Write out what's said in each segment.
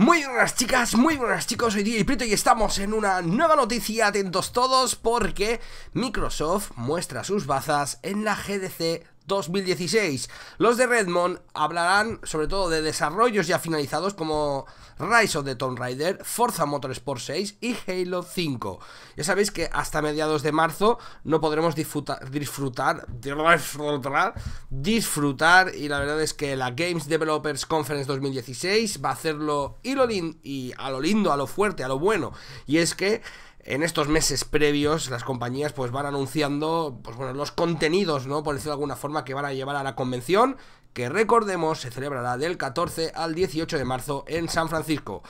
Muy buenas chicas, muy buenas chicos, soy DJ Prieto y estamos en una nueva noticia, atentos todos, porque Microsoft muestra sus bazas en la GDC 2016. Los de Redmond hablarán sobre todo de desarrollos ya finalizados como Rise of the Tomb Raider, Forza Motorsport 6 y Halo 5. Ya sabéis que hasta mediados de marzo no podremos disfrutar, disfrutar, disfrutar, y la verdad es que la Games Developers Conference 2016 va a hacerlo a lo lindo, a lo fuerte, a lo bueno. Y es que en estos meses previos las compañías pues van anunciando pues bueno, los contenidos, ¿no? Por decirlo de alguna forma que van a llevar a la convención que recordemos se celebrará del 14 al 18 de marzo en San Francisco.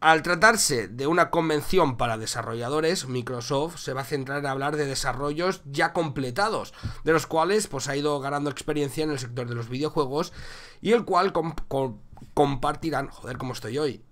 Al tratarse de una convención para desarrolladores, Microsoft se va a centrar en hablar de desarrollos ya completados, de los cuales pues ha ido ganando experiencia en el sector de los videojuegos y el cual compartirán, joder, cómo estoy hoy,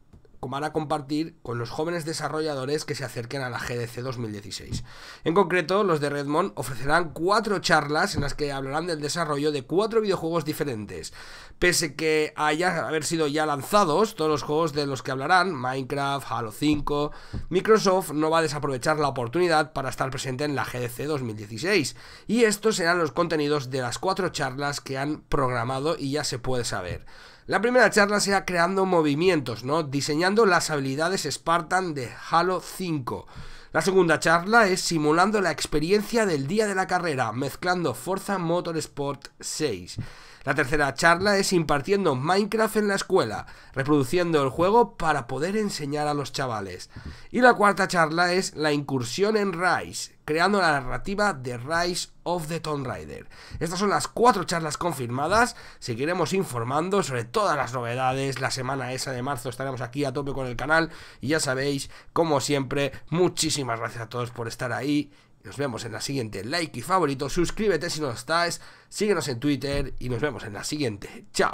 van a compartir con los jóvenes desarrolladores que se acerquen a la GDC 2016. En concreto, los de Redmond ofrecerán cuatro charlas en las que hablarán del desarrollo de cuatro videojuegos diferentes. Pese que haya haber sido ya lanzados todos los juegos de los que hablarán, Minecraft, Halo 5, Microsoft no va a desaprovechar la oportunidad para estar presente en la GDC 2016. Y estos serán los contenidos de las cuatro charlas que han programado y ya se puede saber. La primera charla será creando movimientos, ¿no? Diseñando las habilidades Spartan de Halo 5. La segunda charla es simulando la experiencia del día de la carrera, mezclando Forza Motorsport 6. La tercera charla es impartiendo Minecraft en la escuela, reproduciendo el juego para poder enseñar a los chavales. Y la cuarta charla es la incursión en Rise, creando la narrativa de Rise of the Tomb Raider. Estas son las cuatro charlas confirmadas. Seguiremos informando sobre todas las novedades. La semana esa de marzo estaremos aquí a tope con el canal. Y ya sabéis, como siempre, muchísimas gracias a todos por estar ahí nos vemos en la siguiente. Like y favorito. Suscríbete si no estás. Síguenos en Twitter. Y nos vemos en la siguiente. Chao.